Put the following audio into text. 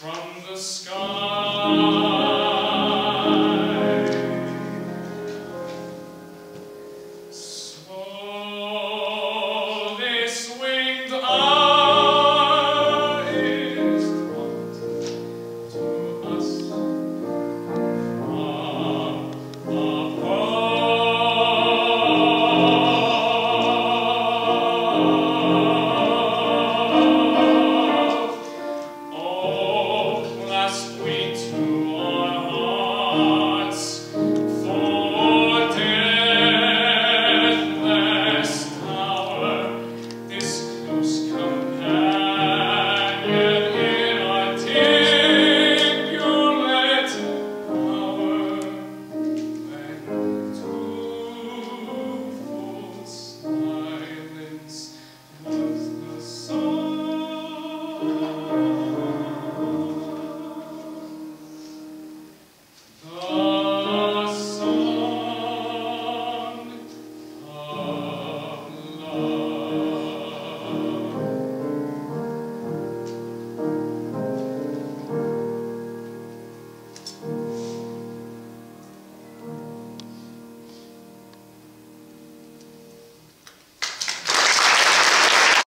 from the sky.